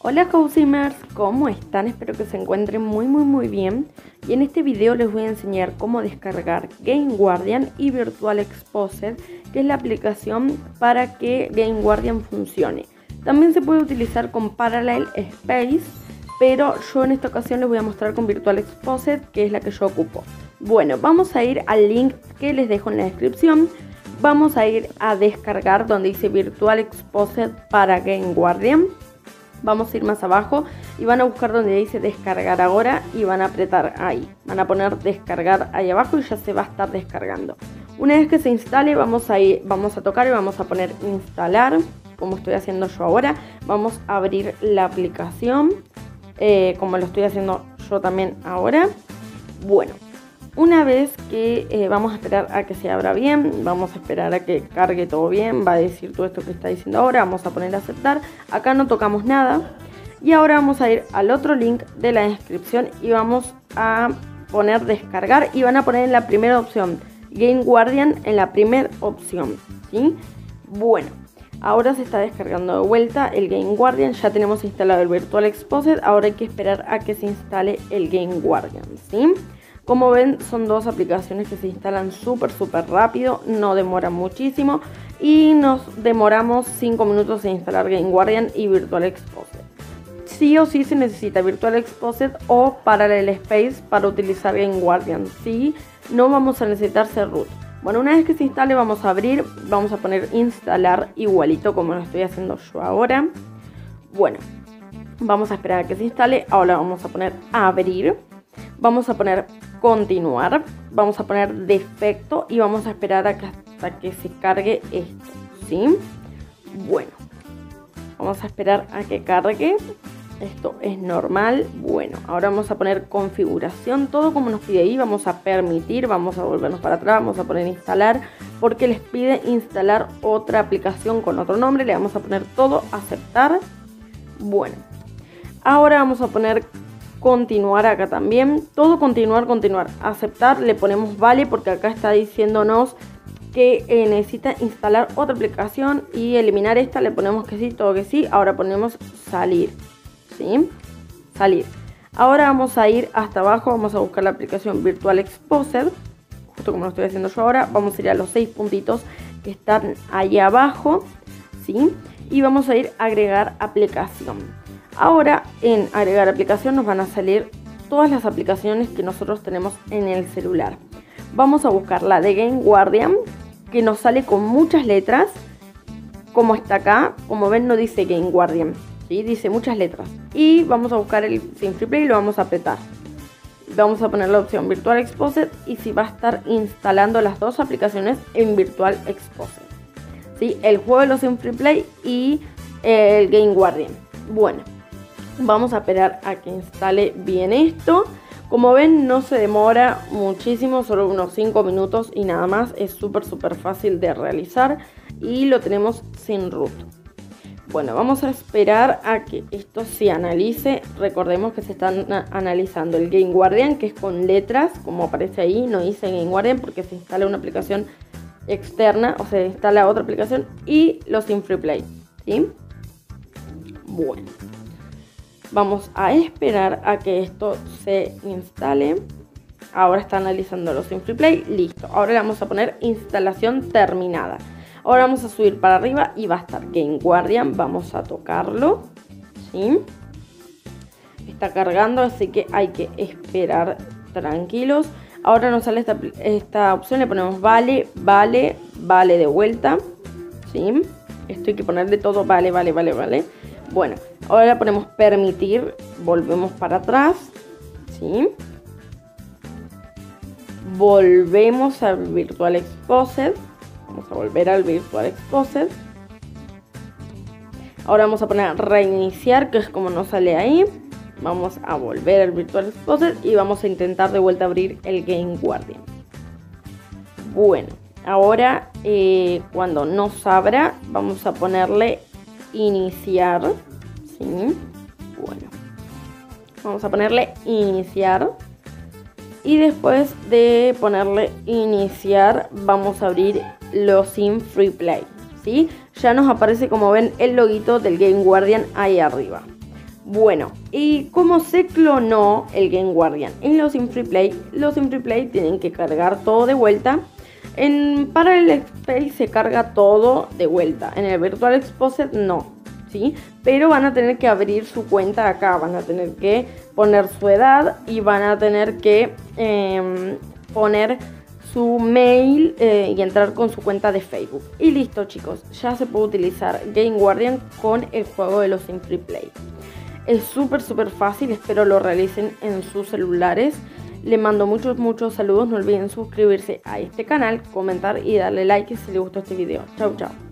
Hola Housimers, ¿cómo están? Espero que se encuentren muy muy muy bien y en este video les voy a enseñar cómo descargar Game Guardian y Virtual Exposed que es la aplicación para que Game Guardian funcione. También se puede utilizar con Parallel Space, pero yo en esta ocasión les voy a mostrar con Virtual Exposed, que es la que yo ocupo. Bueno, vamos a ir al link que les dejo en la descripción. Vamos a ir a descargar donde dice Virtual Exposed para Game Guardian. Vamos a ir más abajo y van a buscar donde dice descargar ahora y van a apretar ahí. Van a poner descargar ahí abajo y ya se va a estar descargando. Una vez que se instale vamos a, ir, vamos a tocar y vamos a poner instalar como estoy haciendo yo ahora. Vamos a abrir la aplicación eh, como lo estoy haciendo yo también ahora. Bueno, una vez que eh, vamos a esperar a que se abra bien, vamos a esperar a que cargue todo bien, va a decir todo esto que está diciendo ahora, vamos a poner a aceptar. Acá no tocamos nada. Y ahora vamos a ir al otro link de la descripción y vamos a poner descargar y van a poner en la primera opción Game Guardian en la primera opción. ¿sí? Bueno, ahora se está descargando de vuelta el Game Guardian. Ya tenemos instalado el Virtual Exposed. Ahora hay que esperar a que se instale el Game Guardian. ¿sí? Como ven, son dos aplicaciones que se instalan súper, súper rápido. No demoran muchísimo. Y nos demoramos 5 minutos en instalar Game Guardian y Virtual Exposed. Sí o sí se necesita Virtual Exposed o Parallel Space para utilizar Game Guardian. Sí, no vamos a necesitar root. Bueno, una vez que se instale vamos a abrir, vamos a poner instalar igualito como lo estoy haciendo yo ahora. Bueno, vamos a esperar a que se instale. Ahora vamos a poner abrir. Vamos a poner continuar. Vamos a poner defecto y vamos a esperar a que, hasta que se cargue esto. ¿Sí? Bueno, vamos a esperar a que cargue. Esto es normal. Bueno, ahora vamos a poner configuración. Todo como nos pide ahí. Vamos a permitir. Vamos a volvernos para atrás. Vamos a poner instalar. Porque les pide instalar otra aplicación con otro nombre. Le vamos a poner todo. Aceptar. Bueno. Ahora vamos a poner continuar acá también. Todo continuar, continuar. Aceptar. Le ponemos vale. Porque acá está diciéndonos que eh, necesita instalar otra aplicación. Y eliminar esta. Le ponemos que sí. Todo que sí. Ahora ponemos salir. Salir. Ahora vamos a ir hasta abajo, vamos a buscar la aplicación Virtual Exposed, justo como lo estoy haciendo yo ahora. Vamos a ir a los seis puntitos que están ahí abajo, ¿sí? Y vamos a ir a agregar aplicación. Ahora en agregar aplicación nos van a salir todas las aplicaciones que nosotros tenemos en el celular. Vamos a buscar la de Game Guardian, que nos sale con muchas letras, como está acá. Como ven no dice Game Guardian, Dice muchas letras. Y vamos a buscar el Free Play y lo vamos a apretar. Vamos a poner la opción Virtual Exposed y si va a estar instalando las dos aplicaciones en Virtual Exposed. ¿Sí? El juego de los Free Play y el Game Guardian. Bueno, vamos a esperar a que instale bien esto. Como ven no se demora muchísimo, solo unos 5 minutos y nada más. Es súper súper fácil de realizar y lo tenemos sin root. Bueno, vamos a esperar a que esto se analice. Recordemos que se están analizando el Game Guardian, que es con letras, como aparece ahí. No dice Game Guardian porque se instala una aplicación externa, o se instala otra aplicación, y los in Free Play. ¿sí? Bueno, vamos a esperar a que esto se instale. Ahora está analizando los in Free Play. Listo. Ahora le vamos a poner instalación terminada. Ahora vamos a subir para arriba y va a estar Game Guardian. Vamos a tocarlo. ¿sí? Está cargando, así que hay que esperar tranquilos. Ahora nos sale esta, opción, le ponemos vale, vale, vale de vuelta. ¿sí? Esto hay que ponerle todo vale, vale, vale, vale. Bueno, ahora ponemos permitir, volvemos para atrás. ¿sí? Volvemos al Virtual Exposed Vamos a volver al Virtual Exposed. Ahora vamos a poner reiniciar, que es como nos sale ahí. Vamos a volver al Virtual Exposed y vamos a intentar de vuelta abrir el Game Guardian. Bueno, ahora eh, cuando nos abra, vamos a ponerle iniciar. ¿sí? Bueno, vamos a ponerle iniciar. Y después de ponerle iniciar, vamos a abrir los Sim Free Play. ¿sí? Ya nos aparece, como ven, el loguito del Game Guardian ahí arriba. Bueno, ¿y cómo se clonó el Game Guardian? En los Sim Free Play, los Sim Free Play tienen que cargar todo de vuelta. En Parallel Space se carga todo de vuelta. En el Virtual Exposer no. ¿Sí? Pero van a tener que abrir su cuenta acá, van a tener que poner su edad y van a tener que em, poner su mail eh, y entrar con su cuenta de Facebook. Y listo chicos, ya se puede utilizar Game Guardian con el juego de los Sim Free Play. Es súper súper fácil, espero lo realicen en sus celulares. Le mando muchos muchos saludos, no olviden suscribirse a este canal, comentar y darle like si les gustó este video. Chau chau.